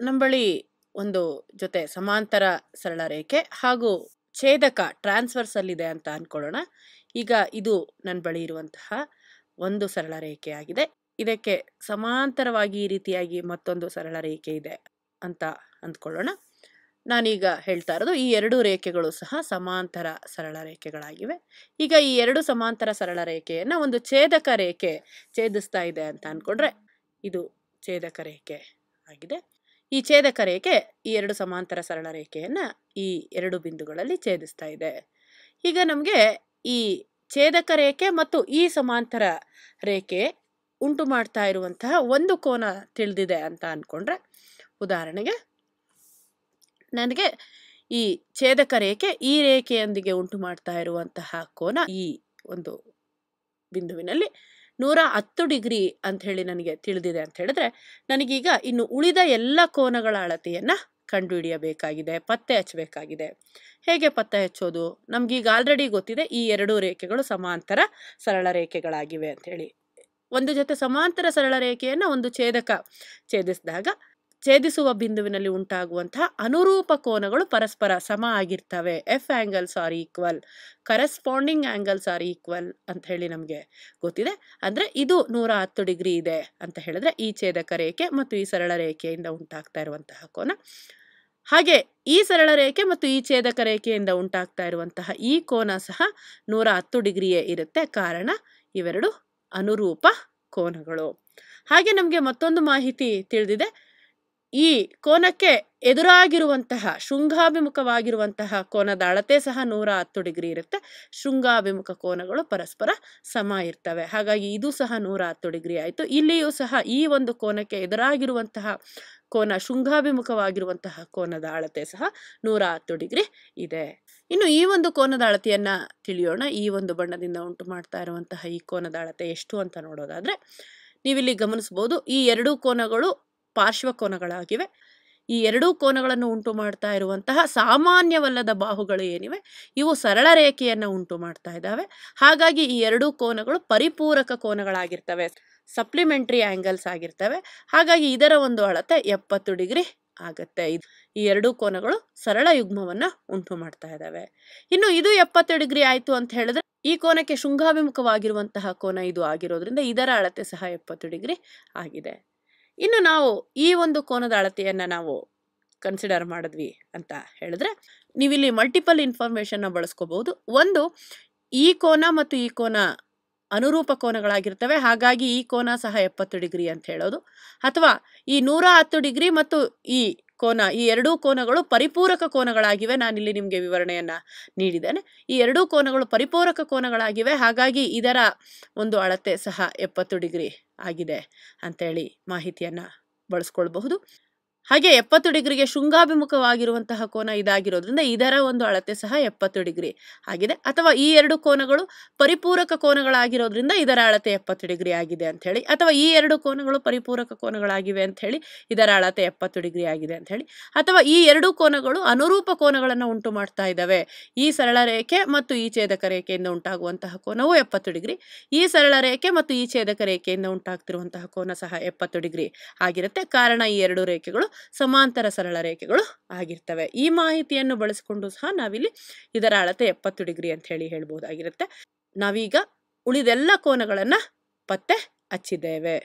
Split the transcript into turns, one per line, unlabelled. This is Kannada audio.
ನಮ್ಮ ಬಳಿ ಒಂದು ಜೊತೆ ಸಮಾಂತರ ಸರಳ ರೇಖೆ ಹಾಗೂ ಛೇದಕ ಟ್ರಾನ್ಸ್ಫರ್ಸಲ್ಲಿ ಇದೆ ಅಂತ ಅನ್ಕೊಳ್ಳೋಣ. ಈಗ ಇದು ನನ್ನ ಬಳಿ ಇರುವಂತಹ ಒಂದು ಸರಳ ರೇಖೆ ಆಗಿದೆ. ಇದಕ್ಕೆ ಸಮಾಂತರವಾಗಿ ಈ ರೀತಿಯಾಗಿ ಮತ್ತೊಂದು ಸರಳ ರೇಖೆ ಇದೆ ಅಂತ ಅಂದ್ಕೊಳ್ಳೋಣ. ನಾನೀಗ ಹೇಳ್ತಾ ಇರೋದು ಈ ಎರಡು ರೇಖೆಗಳು ಸಹ ಸಮಾಂತರ ಸರಳ ರೇಖೆಗಳಾಗಿವೆ. ಈಗ ಈ ಎರಡು ಸಮಾಂತರ ಸರಳ ರೇಖೆಯನ್ನು ಒಂದು ಛೇದಕ ರೇಖೆ ಛೇದಿಸ್ತಾ ಇದೆ ಅಂತ ಅಂದ್ಕೊಂಡ್ರೆ ಇದು ಛೇದಕ ರೇಖೆ ಆಗಿದೆ. ಈ ಛೇದಕ ರೇಖೆ ಈ ಎರಡು ಸಮಾಂತರ ಸರಳ ರೇಖೆಯನ್ನು ಈ ಎರಡು ಬಿಂದುಗಳಲ್ಲಿ ಛೇದಿಸ್ತಾ ಇದೆ. ಈಗ ನಮಗೆ ಈ ಛೇದಕ ರೇಖೆ ಮತ್ತು ಈ ಸಮಾಂತರ ರೇಖೆ ಉಂಟು ಮಾಡ್ತಾ ಇರುವಂತಹ ಒಂದು ಕೋನ ತಿಳಿದಿದೆ ಅಂತ ಅಂದ್ಕೊಂಡ್ರೆ ಉದಾಹರಣೆಗೆ ನನಗೆ ಈ ಛೇದಕ ರೇಖೆ ಈ ರೇಖೆಯೊಂದಿಗೆ ಉಂಟು ಮಾಡ್ತಾ ಇರುವಂತಹ ಕೋನ ಈ ಒಂದು ಬಿಂದುವಿನಲ್ಲಿ ನೂರ ಹತ್ತು ಡಿಗ್ರಿ ಅಂತ ಹೇಳಿ ನನಗೆ ತಿಳಿದಿದೆ ಅಂತ ಹೇಳಿದ್ರೆ, ನನಗೀಗ ಇನ್ನು ಉಳಿದ ಎಲ್ಲ ಕೋನಗಳ ಅಳತೆಯನ್ನು ಕಂಡುಹಿಡಿಯಬೇಕಾಗಿದೆ, ಪತ್ತೆ ಹಚ್ಚಬೇಕಾಗಿದೆ. ಹೇಗೆ ಪತ್ತೆ ಹಚ್ಚೋದು? ನಮಗೀಗ ಆಲ್ರೆಡಿ ಗೊತ್ತಿದೆ, ಈ ಎರಡು ರೇಖೆಗಳು ಸಮಾಂತರ ಸರಳ ರೇಖೆಗಳಾಗಿವೆ ಅಂತ ಹೇಳಿ. ಒಂದು ಜೊತೆ ಸಮಾಂತರ ಸರಳ ರೇಖೆಯನ್ನು ಒಂದು ಛೇದಕ ಛೇದಿಸಿದಾಗ ಛೇದಿಸುವ ಬಿಂದುವಿನಲ್ಲಿ ಉಂಟಾಗುವಂತಹ ಅನುರೂಪ ಕೋನಗಳು ಪರಸ್ಪರ ಸಮ ಆಗಿರ್ತವೆ. If angles are equal corresponding angles are equal ಅಂತ ಹೇಳಿ ನಮಗೆ ಗೊತ್ತಿದೆ. ಅಂದರೆ ಇದು ನೂರ ಹತ್ತು ಡಿಗ್ರಿ ಇದೆ ಅಂತ ಹೇಳಿದ್ರೆ ಈ ಛೇದಕ ರೇಖೆ ಮತ್ತು ಈ ಸರಳ ರೇಖೆಯಿಂದ ಉಂಟಾಗ್ತಾ ಇರುವಂತಹ ಕೋನ. ಹಾಗೆ ಈ ಸರಳ ರೇಖೆ ಮತ್ತು ಈ ಛೇದಕ ರೇಖೆಯಿಂದ ಉಂಟಾಗ್ತಾ ಇರುವಂತಹ ಈ ಕೋನ ಸಹ ನೂರ ಹತ್ತು ಡಿಗ್ರಿಯೇ ಇರುತ್ತೆ. ಕಾರಣ ಇವೆರಡು ಅನುರೂಪ ಕೋನಗಳು. ಹಾಗೆ ನಮಗೆ ಮತ್ತೊಂದು ಮಾಹಿತಿ ತಿಳಿದಿದೆ. ಈ ಕೋನಕ್ಕೆ ಎದುರಾಗಿರುವಂತಹ ಶೃಂಗಾಭಿಮುಖವಾಗಿರುವಂತಹ ಕೋನದ ಅಳತೆ ಸಹ ನೂರ ಹತ್ತು ಡಿಗ್ರಿ ಇರುತ್ತೆ. ಶೃಂಗಾಭಿಮುಖ ಕೋನಗಳು ಪರಸ್ಪರ ಸಮ ಇರ್ತವೆ. ಹಾಗಾಗಿ ಇದು ಸಹ ನೂರ ಹತ್ತು ಡಿಗ್ರಿ ಆಯಿತು. ಇಲ್ಲಿಯೂ ಸಹ ಈ ಒಂದು ಕೋನಕ್ಕೆ ಎದುರಾಗಿರುವಂತಹ ಕೋನ, ಶೃಂಗಾಭಿಮುಖವಾಗಿರುವಂತಹ ಕೋನದ ಅಳತೆ ಸಹ ನೂರ ಹತ್ತು ಡಿಗ್ರಿ ಇದೆ. ಇನ್ನು ಈ ಒಂದು ಕೋನದ ಅಳತೆಯನ್ನು ತಿಳಿಯೋಣ. ಈ ಒಂದು ಬಣ್ಣದಿಂದ ಉಂಟು ಮಾಡ್ತಾ ಇರುವಂತಹ ಈ ಕೋನದ ಅಳತೆ ಎಷ್ಟು ಅಂತ ನೋಡೋದಾದರೆ, ನೀವಿಲ್ಲಿ ಗಮನಿಸ್ಬೋದು ಈ ಎರಡೂ ಕೋನಗಳು ಪಾರ್ಶ್ವ ಕೋನಗಳಾಗಿವೆ. ಈ ಎರಡೂ ಕೋನಗಳನ್ನು ಉಂಟು ಮಾಡ್ತಾ ಇರುವಂತಹ ಸಾಮಾನ್ಯವಲ್ಲದ ಬಾಹುಗಳು ಏನಿವೆ, ಇವು ಸರಳ ರೇಖೆಯನ್ನು ಉಂಟು ಮಾಡ್ತಾ ಇದ್ದಾವೆ. ಹಾಗಾಗಿ ಈ ಎರಡೂ ಕೋನಗಳು ಪರಿಪೂರಕ ಕೋನಗಳಾಗಿರ್ತವೆ, ಸಪ್ಲಿಮೆಂಟ್ರಿ ಆ್ಯಂಗಲ್ಸ್ ಆಗಿರ್ತವೆ. ಹಾಗಾಗಿ ಇದರ ಒಂದು ಅಳತೆ ಎಪ್ಪತ್ತು ಡಿಗ್ರಿ ಆಗುತ್ತೆ. ಈ ಎರಡೂ ಕೋನಗಳು ಸರಳ ಯುಗ್ಮವನ್ನು ಉಂಟು ಮಾಡ್ತಾ ಇದ್ದಾವೆ. ಇನ್ನು ಇದು ಎಪ್ಪತ್ತು ಡಿಗ್ರಿ ಆಯಿತು ಅಂತ ಹೇಳಿದ್ರೆ, ಈ ಕೋನಕ್ಕೆ ಶೃಂಗಾಭಿಮುಖವಾಗಿರುವಂತಹ ಕೋನ ಇದು ಆಗಿರೋದ್ರಿಂದ ಇದರ ಅಳತೆ ಸಹ ಎಪ್ಪತ್ತು ಡಿಗ್ರಿ ಆಗಿದೆ. ಇನ್ನು ನಾವು ಈ ಒಂದು ಕೋನದ ಅಳತೆಯನ್ನು ನಾವು ಕನ್ಸಿಡರ್ ಮಾಡಿದ್ವಿ ಅಂತ ಹೇಳಿದ್ರೆ, ನೀವಿಲ್ಲಿ ಮಲ್ಟಿಪಲ್ ಇನ್ಫಾರ್ಮೇಷನ್ನ ಬಳಸ್ಕೋಬಹುದು ಒಂದು, ಈ ಕೋನ ಮತ್ತು ಈ ಕೋನ ಅನುರೂಪ ಕೋನಗಳಾಗಿರ್ತವೆ. ಹಾಗಾಗಿ ಈ ಕೋನ ಸಹ ಎಪ್ಪತ್ತು ಡಿಗ್ರಿ ಅಂತ ಹೇಳೋದು. ಅಥವಾ ಈ ನೂರ ಹತ್ತು ಡಿಗ್ರಿ ಮತ್ತು ಈ ಕೋನ, ಈ ಎರಡೂ ಕೋನಗಳು ಪರಿಪೂರಕ ಕೋನಗಳಾಗಿವೆ. ನಾನಿಲ್ಲಿ ನಿಮಗೆ ವಿವರಣೆಯನ್ನು ನೀಡಿದ್ದೇನೆ. ಈ ಎರಡೂ ಕೋನಗಳು ಪರಿಪೂರಕ ಕೋನಗಳಾಗಿವೆ. ಹಾಗಾಗಿ ಇದರ ಒಂದು ಅಳತೆ ಸಹ ಎಪ್ಪತ್ತು ಡಿಗ್ರಿ ಆಗಿದೆ ಅಂತೇಳಿ ಮಾಹಿತಿಯನ್ನು ಬಳಸ್ಕೊಳ್ಬಹುದು. ಹಾಗೆ ಎಪ್ಪತ್ತು ಡಿಗ್ರಿಗೆ ಶೃಂಗಾಭಿಮುಖವಾಗಿರುವಂತಹ ಕೋನ ಇದಾಗಿರೋದ್ರಿಂದ ಇದರ ಒಂದು ಅಳತೆ ಸಹ ಎಪ್ಪತ್ತು ಡಿಗ್ರಿ ಆಗಿದೆ. ಅಥವಾ ಈ ಎರಡು ಕೋನಗಳು ಪರಿಪೂರಕ ಕೋನಗಳಾಗಿರೋದ್ರಿಂದ ಇದರ ಅಳತೆ ಎಪ್ಪತ್ತು ಡಿಗ್ರಿ ಆಗಿದೆ ಅಂತ ಹೇಳಿ, ಅಥವಾ ಈ ಎರಡು ಕೋನಗಳು ಪರಿಪೂರಕ ಕೋನಗಳಾಗಿವೆ ಅಂತ ಹೇಳಿ ಇದರ ಅಳತೆ ಎಪ್ಪತ್ತು ಡಿಗ್ರಿ ಆಗಿದೆ ಅಂತ ಹೇಳಿ, ಅಥವಾ ಈ ಎರಡು ಕೋನಗಳು ಅನುರೂಪ ಕೋನಗಳನ್ನು ಉಂಟು ಮಾಡ್ತಾ ಇದ್ದಾವೆ. ಈ ಸರಳ ರೇಖೆ ಮತ್ತು ಈ ಛೇದಕ ರೇಖೆಯಿಂದ ಉಂಟಾಗುವಂತಹ ಕೋನವು ಎಪ್ಪತ್ತು ಡಿಗ್ರಿ. ಈ ಸರಳ ರೇಖೆ ಮತ್ತು ಈ ಛೇದಕ ರೇಖೆಯಿಂದ ಉಂಟಾಗ್ತಿರುವಂತಹ ಕೋನ ಸಹ ಎಪ್ಪತ್ತು ಡಿಗ್ರಿ ಆಗಿರುತ್ತೆ. ಕಾರಣ ಈ ಎರಡು ರೇಖೆಗಳು ಸಮಾಂತರ ಸರಳ ರೇಖೆಗಳು ಆಗಿರ್ತವೆ. ಈ ಮಾಹಿತಿಯನ್ನು ಬಳಸಿಕೊಂಡು ಸಹ ನಾವಿಲ್ಲಿ ಇದರ ಅಳತೆ ಎಪ್ಪತ್ತು ಡಿಗ್ರಿ ಅಂತ ಹೇಳಿ ಹೇಳ್ಬೋದಾಗಿರುತ್ತೆ. ನಾವೀಗ ಉಳಿದೆಲ್ಲ ಕೋನಗಳನ್ನು ಪತ್ತೆ ಹಚ್ಚಿದ್ದೇವೆ.